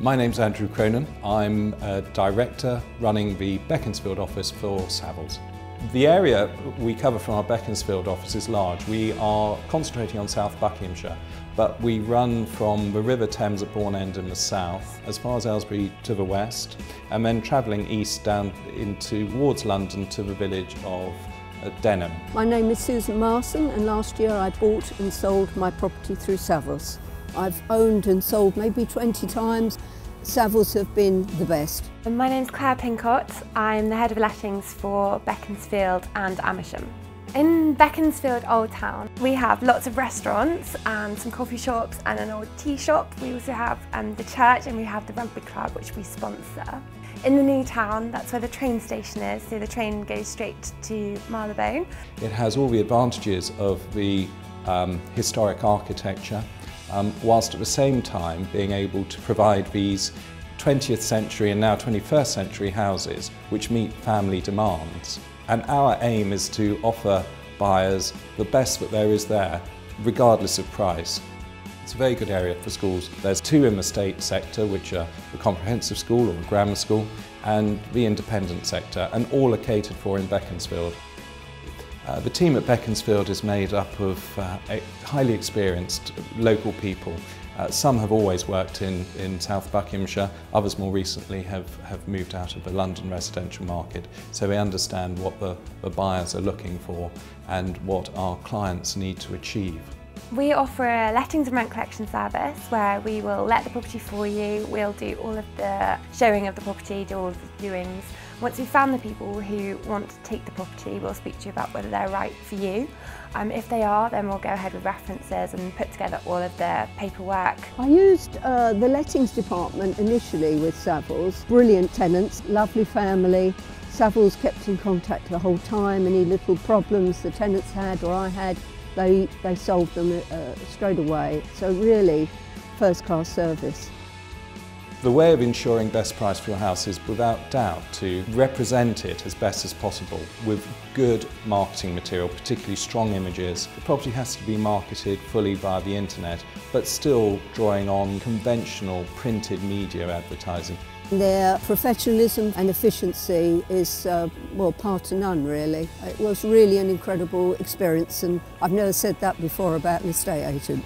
My name's Andrew Cronin. I'm a director running the Beaconsfield office for Savills. The area we cover from our Beaconsfield office is large. We are concentrating on South Buckinghamshire, but we run from the River Thames at Bourne End in the south, as far as Aylesbury to the west, and then travelling east down into towards London to the village of uh, Denham. My name is Susan Marson and last year I bought and sold my property through Savills. I've owned and sold maybe 20 times. Savills have been the best. My name's Claire Pincott. I'm the head of lettings for Beaconsfield and Amersham. In Beaconsfield Old Town, we have lots of restaurants and some coffee shops and an old tea shop. We also have um, the church and we have the rugby club, which we sponsor. In the new town, that's where the train station is, so the train goes straight to Marylebone. It has all the advantages of the um, historic architecture um, whilst at the same time being able to provide these 20th century and now 21st century houses which meet family demands. And our aim is to offer buyers the best that there is there, regardless of price. It's a very good area for schools. There's two in the state sector, which are the comprehensive school or grammar school, and the independent sector, and all are catered for in Beaconsfield. Uh, the team at Beaconsfield is made up of uh, highly experienced local people. Uh, some have always worked in, in South Buckinghamshire, others more recently have, have moved out of the London residential market. So we understand what the, the buyers are looking for and what our clients need to achieve. We offer a lettings and rent collection service where we will let the property for you, we'll do all of the showing of the property, do all of the viewings. Once we've found the people who want to take the property, we'll speak to you about whether they're right for you. Um, if they are, then we'll go ahead with references and put together all of the paperwork. I used uh, the lettings department initially with Savills. Brilliant tenants, lovely family. Savills kept in contact the whole time. Any little problems the tenants had or I had, they, they solved them uh, straight away. So really, first class service. The way of ensuring best price for your house is without doubt to represent it as best as possible with good marketing material, particularly strong images. The property has to be marketed fully via the internet, but still drawing on conventional printed media advertising. Their professionalism and efficiency is, uh, well, par to none really. It was really an incredible experience and I've never said that before about an estate agent.